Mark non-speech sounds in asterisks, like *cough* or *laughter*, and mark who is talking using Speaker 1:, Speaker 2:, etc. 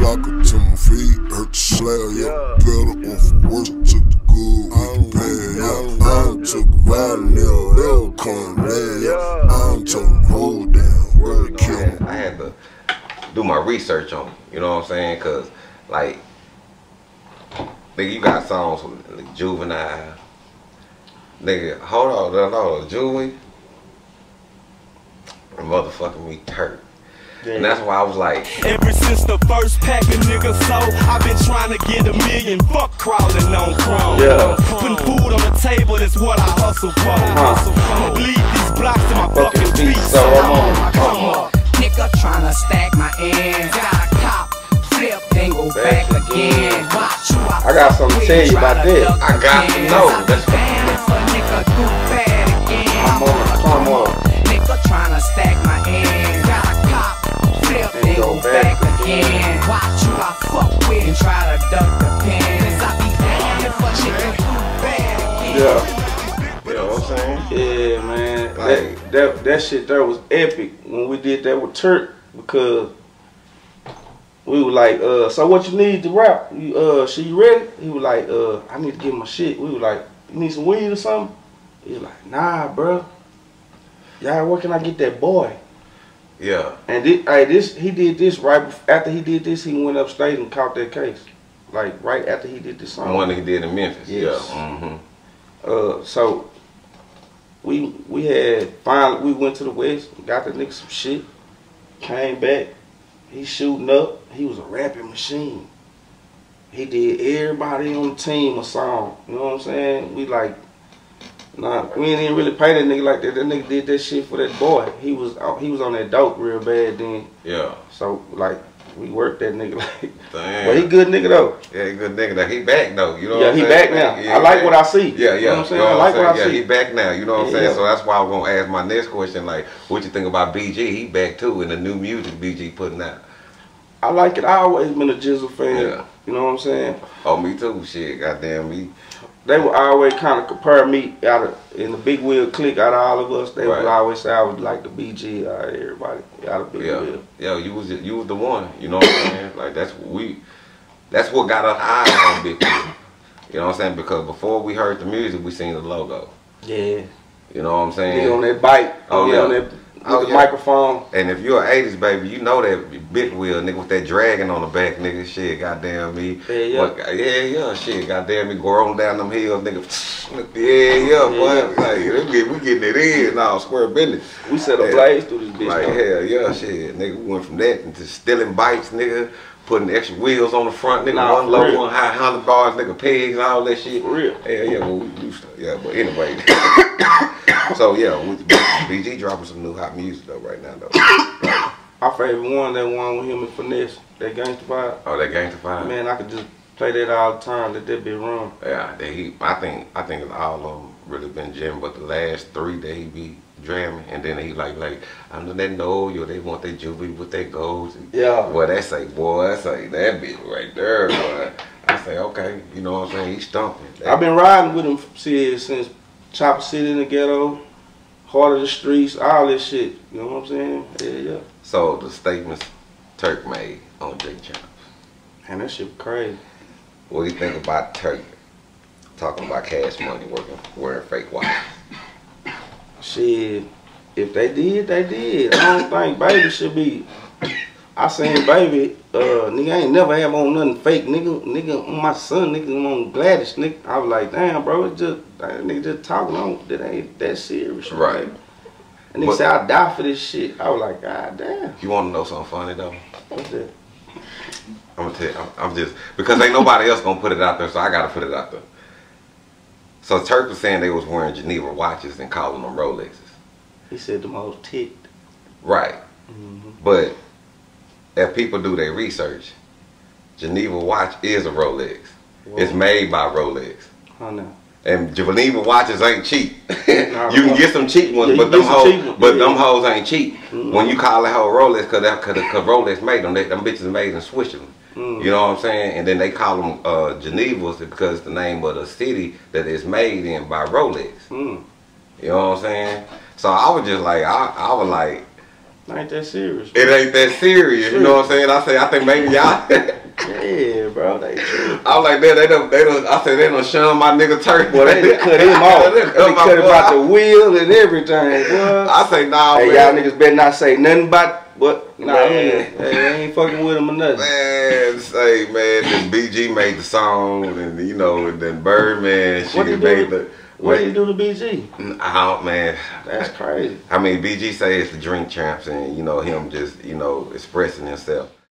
Speaker 1: block her to my feet, hurt the slab, yeah. Better off worse, took the good, we can pay, yeah. I don't took violent, yeah. They'll come last, yeah. I don't took the whole damn, really kill
Speaker 2: I had to do my research on it, you know what I'm saying? Cause like, nigga, you got songs with like, Juvenile. Nigga, hold on, hold on, Juvie. Motherfucking me Turk. And that's why I was like,
Speaker 3: Ever since the first pack of niggas sold, I've been trying to get a million. Fuck crawling on chrome.
Speaker 4: Yeah.
Speaker 3: Putting food on the table, that's what I hustle for. I'ma bleed these blocks to my
Speaker 4: Fucking
Speaker 3: fucking feet.
Speaker 4: so I'm on.
Speaker 3: Come on.
Speaker 5: Nigga tryna stack my ends. Got a cop, flip, then go back again. Watch you,
Speaker 4: I got something to tell you about this.
Speaker 2: I got to know. That's
Speaker 4: Yeah.
Speaker 2: you know what I'm saying?
Speaker 4: Yeah, man.
Speaker 2: Like-
Speaker 4: that, that that shit there was epic when we did that with Turk because we were like, uh, so what you need to rap? You, uh, she you ready? He was like, uh, I need to get my shit. We were like, you need some weed or something? He was like, nah, bro. Y'all, where can I get that boy?
Speaker 2: Yeah.
Speaker 4: And this, hey, this he did this right after he did this. He went upstate and caught that case, like right after he did this
Speaker 2: The
Speaker 4: song.
Speaker 2: one that he did in Memphis.
Speaker 4: Yes.
Speaker 2: Yeah. Mm-hmm.
Speaker 4: Uh, so we we had finally we went to the west, got the nigga some shit, came back. He shooting up. He was a rapping machine. He did everybody on the team a song. You know what I'm saying? We like, nah, we ain't even really pay that nigga like that. That nigga did that shit for that boy. He was he was on that dope real bad then.
Speaker 2: Yeah.
Speaker 4: So like we worked that nigga *laughs* like,
Speaker 2: Damn.
Speaker 4: but he good nigga though.
Speaker 2: Yeah, he good nigga. Now he back though. You know
Speaker 4: Yeah,
Speaker 2: what I'm
Speaker 4: he
Speaker 2: saying?
Speaker 4: back now.
Speaker 2: Yeah,
Speaker 4: I like what. I see.
Speaker 2: Yeah, yeah.
Speaker 4: You know what I'm saying?
Speaker 2: You know
Speaker 4: I like what I
Speaker 2: yeah,
Speaker 4: see.
Speaker 2: he back now. You know what I'm saying?
Speaker 4: yeah.
Speaker 2: So that's why I was gonna ask my next question. Like, what you think about BG? He back too in the new music BG putting out.
Speaker 4: I like it. I always been a Jizzle fan.
Speaker 2: Yeah.
Speaker 4: You know what I'm saying?
Speaker 2: Oh, me too. Shit, goddamn me.
Speaker 4: They would always kind of compare me out of in the big wheel clique out of all of us. They
Speaker 2: Right.
Speaker 4: would always say I was like the BG out of everybody out of big
Speaker 2: Yeah,
Speaker 4: wheel.
Speaker 2: yeah. You was you was the one. You know what I'm saying? *coughs* Like that's what we. That's what got us eyes on Big Wheel. You know what I'm saying? Because before we heard the music, we seen the logo.
Speaker 4: Yeah.
Speaker 2: You know what I'm saying?
Speaker 4: Nigga on that bike.
Speaker 2: Oh,
Speaker 4: on
Speaker 2: yeah.
Speaker 4: On that,
Speaker 2: Oh,
Speaker 4: the
Speaker 2: yeah.
Speaker 4: microphone.
Speaker 2: And if you're an 80s baby, you know that big wheel nigga with that dragon on the back, nigga. Shit, goddamn me.
Speaker 4: Yeah, yeah.
Speaker 2: What, yeah, yeah, shit, goddamn me. Go on down them hills, nigga. Yeah, yeah, boy.
Speaker 4: Yeah.
Speaker 2: Like, we, get, we getting it in now, square business.
Speaker 4: We set a blaze through this bitch.
Speaker 2: Like,
Speaker 4: though.
Speaker 2: hell yeah, shit. Nigga, we went from that into stealing bikes, nigga. Putting extra wheels on the front, nigga.
Speaker 4: Nah,
Speaker 2: one low,
Speaker 4: real.
Speaker 2: one high, handlebars, nigga, pegs, all that shit.
Speaker 4: For real.
Speaker 2: Yeah, yeah, well, we used to, yeah, but anyway. *coughs* so, yeah, we, *coughs* BG dropping some new hot music, though, right now, though. *coughs*
Speaker 4: My favorite one, that one with him and Finesse, that gangsta vibe.
Speaker 2: Oh, that Gangsta Five.
Speaker 4: Man, I could just play that all the time. Let that be run.
Speaker 2: Yeah, that he. I think. I think all of them really been jamming, but the last three that he be jamming, and then he like like I'm that know you. They want their juvie with their goals.
Speaker 4: Yeah.
Speaker 2: Well, that's like boy, that's like that bitch right there. Boy. I say okay, you know what I'm saying? He's stumping.
Speaker 4: I've been riding with him since, since Chopper City in the ghetto, Heart of the Streets, all this shit. You know what I'm saying? Yeah, yeah.
Speaker 2: So the statements Turk made on Drink Champs.
Speaker 4: Man, that shit crazy.
Speaker 2: What do you think about Turk talking about cash money working wearing fake watches?
Speaker 4: Shit, if they did, they did. I don't think baby should be. I seen baby, uh, nigga ain't never have on nothing fake, nigga. Nigga, on my son, nigga, on Gladys, nigga. I was like, damn, bro, it's just that nigga just talking on. That ain't that serious,
Speaker 2: Right.
Speaker 4: And nigga
Speaker 2: But-
Speaker 4: said I die for this shit. I was like, god damn,
Speaker 2: You want to know something funny though?
Speaker 4: what's that?
Speaker 2: I'm gonna tell you, I'm, I'm just because ain't nobody else gonna put it out there, so I gotta put it out there. So Turk was saying they was wearing Geneva watches and calling them Rolexes,
Speaker 4: He said them all ticked.
Speaker 2: right?
Speaker 4: Mm-hmm.
Speaker 2: But if people do their research, Geneva watch is a Rolex. It's made by Rolex.
Speaker 4: I know.
Speaker 2: And Geneva watches ain't cheap. *laughs* you can get some cheap ones,
Speaker 4: Yeah,
Speaker 2: but them hoes,
Speaker 4: ones,
Speaker 2: but
Speaker 4: yeah.
Speaker 2: them hoes ain't cheap.
Speaker 4: Mhm.
Speaker 2: When you call that hoe Rolex, cause that, cause, cause Rolex made them, they, them bitches made in Switzerland.
Speaker 4: Mm.
Speaker 2: You know what I'm saying? And then they call them uh, Genevas because it's the name of the city that it's made in by Rolex.
Speaker 4: Mm.
Speaker 2: You know what I'm saying? So I was just like, I, I was like,
Speaker 4: Ain't that serious.
Speaker 2: It ain't that serious, you know what I'm saying? I say, I think maybe y'all. *laughs*
Speaker 4: Yeah, bro. They. *laughs*
Speaker 2: I was like, that they don't, they don't. I said, they done shun my nigga turkey.
Speaker 4: Boy, they done cut him *laughs* off.
Speaker 2: They cut
Speaker 4: him out the wheel and everything, boy. *laughs*
Speaker 2: I say, nah,
Speaker 4: Hey,
Speaker 2: man.
Speaker 4: y'all niggas better not say nothing about what. Nah,
Speaker 2: Man.
Speaker 4: man. Hey, I ain't fucking with him or nothing.
Speaker 2: Man, say, man, then BG made the song, and you know, and then Birdman, she made the.
Speaker 4: What did he do to BG?
Speaker 2: Oh man.
Speaker 4: That's crazy.
Speaker 2: I mean, BG say it's the drink champs, and you know him just you know expressing himself.